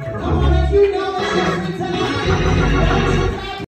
Oh.